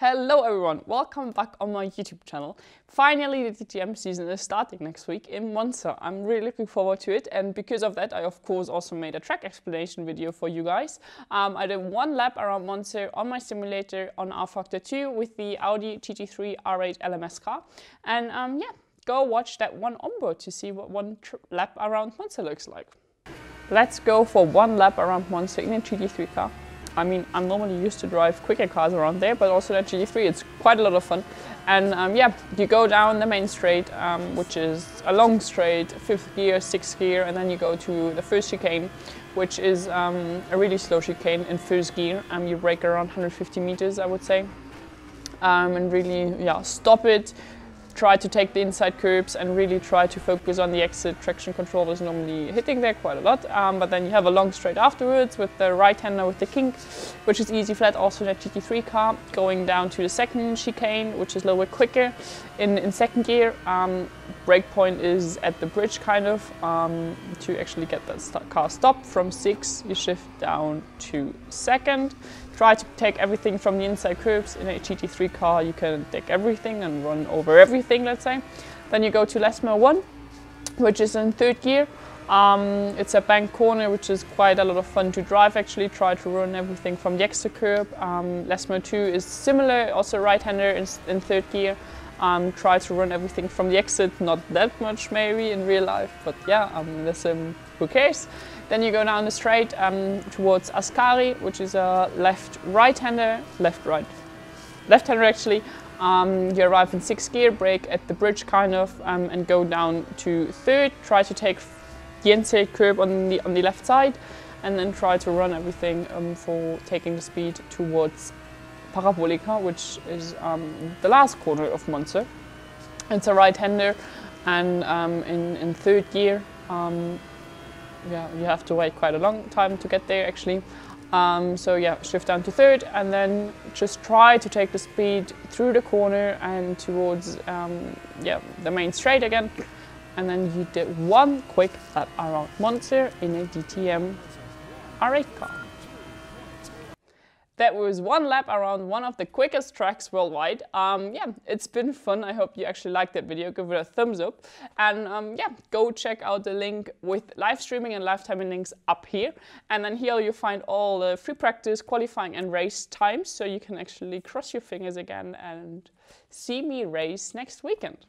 Hello everyone, welcome back on my YouTube channel. Finally the DTM season is starting next week in Monza. I'm really looking forward to it and because of that I of course also made a track explanation video for you guys. Um, I did one lap around Monza on my simulator on rFactor 2 with the Audi GT3 R8 LMS car and um, yeah, go watch that one onboard to see what one lap around Monza looks like. Let's go for one lap around Monza in a GT3 car. I mean, I'm normally used to drive quicker cars around there, but also that GT3, it's quite a lot of fun. And um, yeah, you go down the main straight, um, which is a long straight, fifth gear, sixth gear, and then you go to the first chicane, which is um, a really slow chicane in first gear. Um, you brake around 150 meters, I would say. Um, and really, yeah, stop it, try to take the inside curbs and really try to focus on the exit. Traction control is normally hitting there quite a lot, um, but then you have a long straight afterwards with the right hander with the kink, which is easy flat also in a GT3 car, going down to the second chicane, which is a little bit quicker in, in second gear. Um, brake point is at the bridge kind of um, to actually get that st car stopped. From six, you shift down to second. Try to take everything from the inside curves. In a GT3 car, you can take everything and run over everything, let's say. Then you go to Lesmo 1, which is in third gear. Um, it's a bank corner, which is quite a lot of fun to drive actually. Try to run everything from the extra curb. Um, Lesmo 2 is similar, also right-hander in, in, third gear. Um, try to run everything from the exit, not that much maybe in real life, but yeah, um, listen, who cares? Then you go down the straight um, towards Ascari, which is a left right-hander, left-right, left-hander actually. Um, you arrive in sixth gear, brake at the bridge kind of, um, and go down to third. Try to take the inside curb on the on the left side, and then try to run everything um, for taking the speed towards Parabolica, which is um, the last corner of Monza. It's a right-hander, and um, in in third gear um, yeah, you have to wait quite a long time to get there actually. Um, so yeah, shift down to third and then just try to take the speed through the corner and towards um, yeah, the main straight again. And then you did one quick lap around Monza in a DTM R8 car. That was one lap around one of the quickest tracks worldwide. Um, yeah, it's been fun. I hope you actually liked that video. Give it a thumbs up. And um, yeah, go check out the link with live streaming and live timing links up here. And then here you find all the free practice, qualifying and race times. So you can actually cross your fingers again and see me race next weekend.